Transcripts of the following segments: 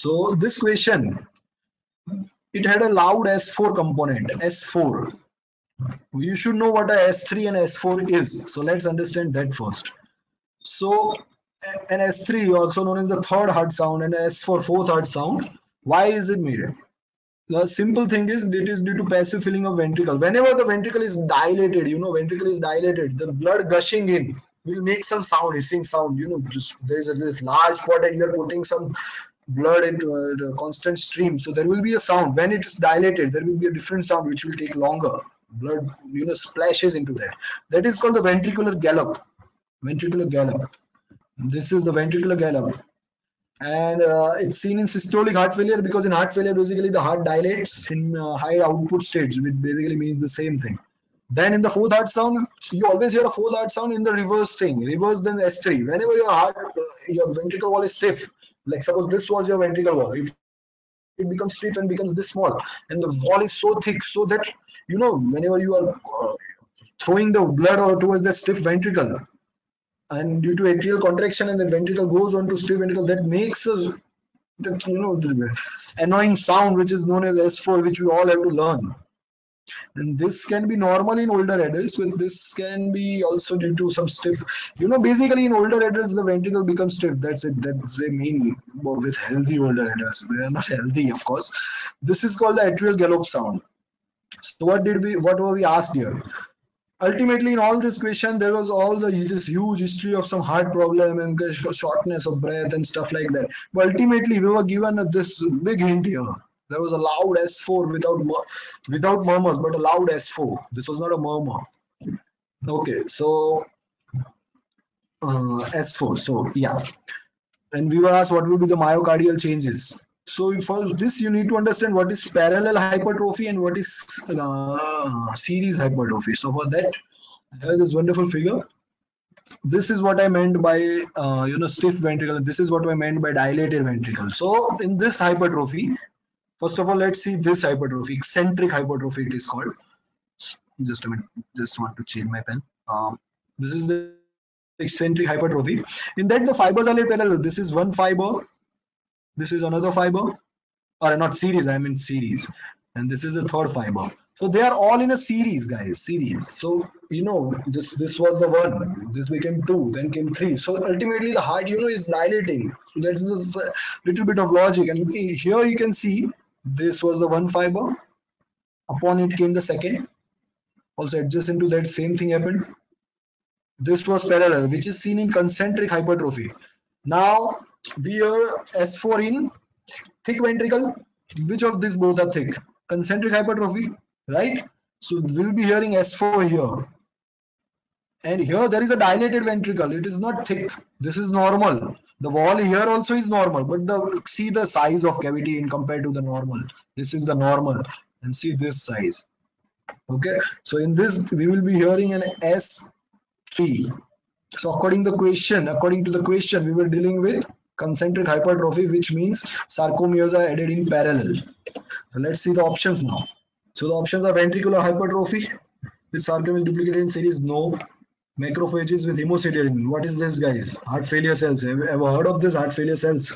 So this question, it had a loud S4 component, S4. You should know what a S3 and S4 is. So let's understand that first. So an S3, also known as the third heart sound, and S4 fourth heart sound. Why is it made? The simple thing is it is due to passive filling of ventricle. Whenever the ventricle is dilated, you know, ventricle is dilated, the blood gushing in will make some sound, hissing sound. You know, there is a this large pot and you're putting some blood into a, constant stream. So there will be a sound. When it is dilated, there will be a different sound which will take longer. Blood, you know, splashes into that. That is called the ventricular gallop. Ventricular gallop. This is the ventricular gallop. And uh, it's seen in systolic heart failure because in heart failure, basically the heart dilates in uh, high output states, which basically means the same thing. Then in the fourth heart sound, you always hear a fourth heart sound in the reverse thing, reverse then S3. Whenever your heart, uh, your ventricle wall is stiff, like suppose this was your ventricle wall, if it becomes stiff and becomes this small, and the wall is so thick, so that you know whenever you are uh, throwing the blood towards that stiff ventricle, and due to atrial contraction and the ventricle goes on to stiff ventricle, that makes a that you know annoying sound which is known as S4, which we all have to learn and this can be normal in older adults but this can be also due to some stiff you know basically in older adults the ventricle becomes stiff. That's it. That's they mean with healthy older adults. They are not healthy of course. This is called the atrial gallop sound. So what did we what were we asked here? Ultimately in all this question there was all the this huge history of some heart problem and shortness of breath and stuff like that. But ultimately we were given this big hint here there was a loud S4 without without murmurs, but a loud S4. This was not a murmur. Okay, so uh, S4. So yeah, and we were asked what would be the myocardial changes. So for this, you need to understand what is parallel hypertrophy and what is uh, series hypertrophy. So for that, I have this wonderful figure. This is what I meant by uh, you know stiff ventricle. This is what I meant by dilated ventricle. So in this hypertrophy, First of all, let's see this hypertrophy, eccentric hypertrophy it is called. Just a minute, just want to change my pen. Um, this is the eccentric hypertrophy. In that the fibers are laid parallel. This is one fiber, this is another fiber, or not series, I mean series. And this is a third fiber. So they are all in a series, guys, series. So, you know, this this was the one, this became two, then came three. So ultimately the heart you know, is dilating. So that's a little bit of logic. And here you can see this was the one fiber. Upon it came the second. Also adjacent to that same thing happened. This was parallel which is seen in concentric hypertrophy. Now we are s4 in thick ventricle. Which of these both are thick? Concentric hypertrophy right? So we'll be hearing s4 here. And here there is a dilated ventricle. It is not thick. This is normal the wall here also is normal but the see the size of cavity in compared to the normal. This is the normal and see this size. Okay so in this we will be hearing an s3 so according the question according to the question we were dealing with concentric hypertrophy which means sarcomeres are added in parallel. So let's see the options now. So the options are ventricular hypertrophy with sarcomere duplicated in series no macrophages with hemosiderin. What is this, guys? Heart failure cells. Have you ever heard of this? Heart failure cells.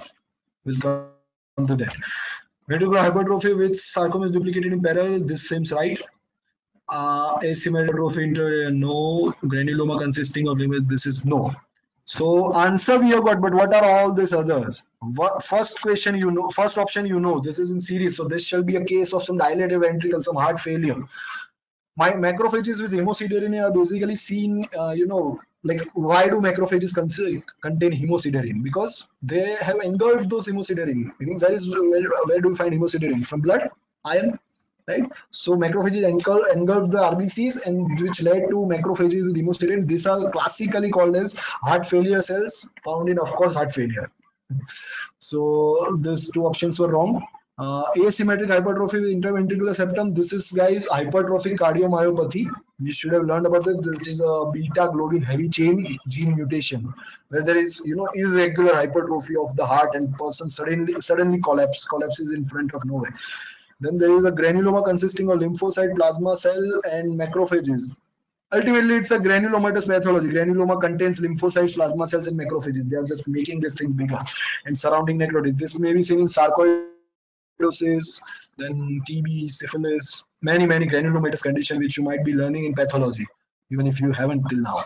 We'll come to that. Ventricular hypertrophy with sarcomeres duplicated in parallel. This seems right. Uh, asymmetrophy inter no. Granuloma consisting of limit. This is no. So answer we have got, but what are all these others? What, first question you know, first option you know. This is in series, so this shall be a case of some dilated ventricle, some heart failure my macrophages with hemosiderin are basically seen, uh, you know, like why do macrophages contain hemosiderin? Because they have engulfed those hemosiderin. Meaning where is where, where do we find hemosiderin? From blood, iron, right? So macrophages engulf, engulf the RBCs and which led to macrophages with hemosiderin. These are classically called as heart failure cells found in, of course, heart failure. So these two options were wrong. Uh, asymmetric hypertrophy with interventricular septum. This is guys hypertrophic cardiomyopathy. You should have learned about this. This is a beta globin heavy chain gene mutation where there is you know irregular hypertrophy of the heart and person suddenly suddenly collapse collapses in front of nowhere. Then there is a granuloma consisting of lymphocyte, plasma cell, and macrophages. ultimately it's a granulomatous pathology. Granuloma contains lymphocytes, plasma cells, and macrophages. They are just making this thing bigger and surrounding necrotic. This may be seen in sarcoidosis, then TB, syphilis, many, many granulomatous conditions which you might be learning in pathology, even if you haven't till now.